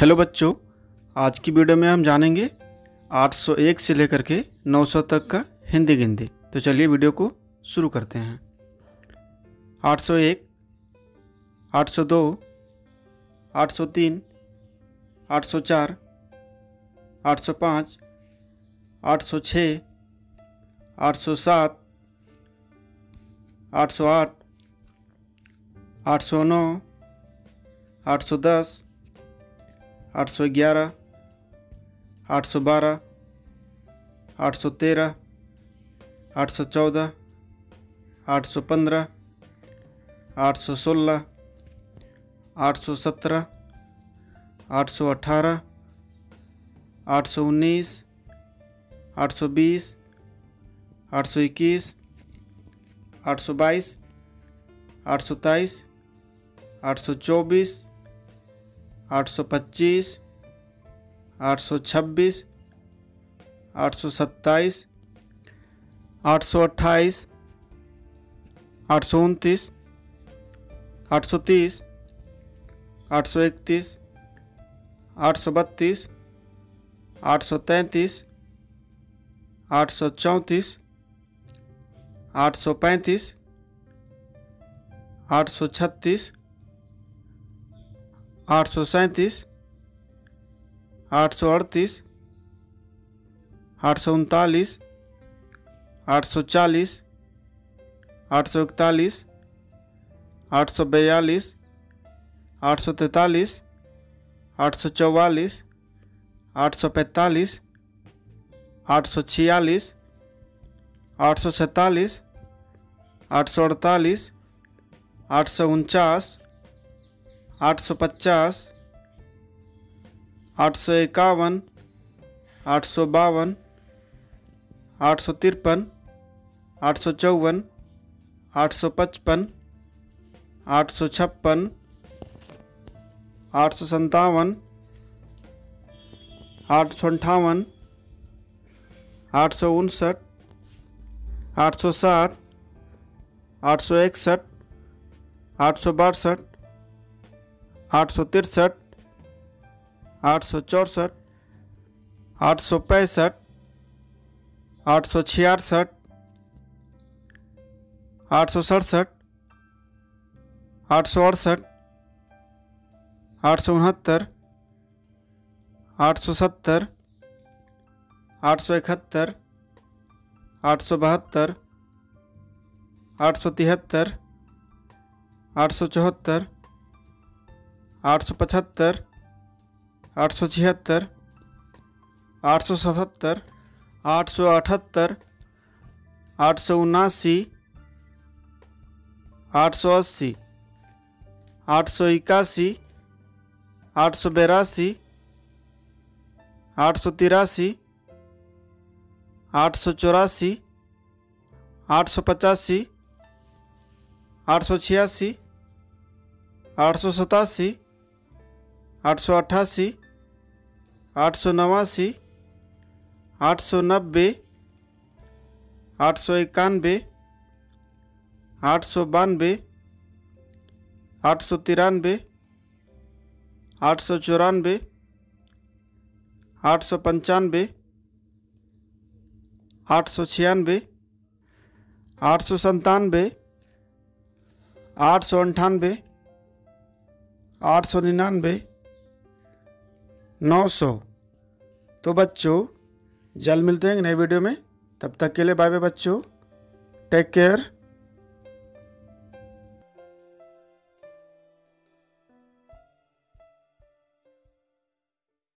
Hello बच्चों आज की वीडियो में हम जानेंगे 801 से लेकर के 900 तक का हिंदी गिनती तो चलिए वीडियो को शुरू करते हैं 801 802 803 804 805 806 807 808 809 810 आठ सौ ग्यारह आठ सौ बारह आठ सौ तेरह आठ सौ चौदह आठ सौ पंद्रह आठ सौ सोलह आठ सौ सत्रह आठ सौ अठारह आठ सौ उन्नीस आठ सौ बीस आठ सौ इक्कीस आठ सौ बाईस आठ सौ तेईस आठ सौ चौबीस आठ सौ पच्चीस आठ सौ छब्बीस आठ सौ सत्ताईस आठ सौ अट्ठाईस आठ सौ सैंतीस आठ सौ अड़तीस आठ सौ उनतालीस आठ सौ चालीस आठ सौ इकतालीस आठ सौ बयालीस आठ सौ तैंतालीस आठ सौ चौवालीस आठ सौ पैंतालीस आठ सौ छियालीस आठ सौ सैंतालीस आठ सौ अड़तालीस आठ सौ उनचास आठ सौ पचास आठ सौ इक्यावन आठ सौ बावन आठ सौ तिरपन आठ सौ चौवन आठ सौ पचपन आठ सौ छप्पन आठ सौ सत्तावन आठ सौ अंठावन आठ सौ उनसठ आठ सौ साठ आठ सौ इकसठ आठ सौ बासठ आठ सौ तिरसठ आठ सौ आठ सौ पैंसठ आठ सौ आठ सौ सड़सठ आठ सौ अड़सठ आठ सौ उनहत्तर आठ सौ सत्तर आठ सौ इकहत्तर आठ सौ बहत्तर आठ सौ तिहत्तर आठ सौ चौहत्तर आठ सौ पचहत्तर आठ सौ छिहत्तर आठ सौ सतहत्तर आठ सौ अठहत्तर आठ सौ उनासी आठ सौ अस्सी आठ सौ इक्यासी आठ सौ बेरासी आठ सौ तिरासी आठ सौ चौरासी आठ सौ पचासी आठ सौ छियासी आठ सौ सतासी आठ सौ अट्ठासी आठ सौ नवासी आठ सौ नब्बे आठ सौ इक्यानवे आठ सौ बानवे आठ सौ तिरानवे आठ सौ चौरानवे आठ सौ पंचानवे आठ सौ छियानवे आठ सौ संतानवे आठ सौ अंठानवे आठ सौ निन्यानवे नौ सौ। तो बच्चों, जल्द मिलते हैं नए वीडियो में। तब तक के लिए बाय बाय बच्चों। Take care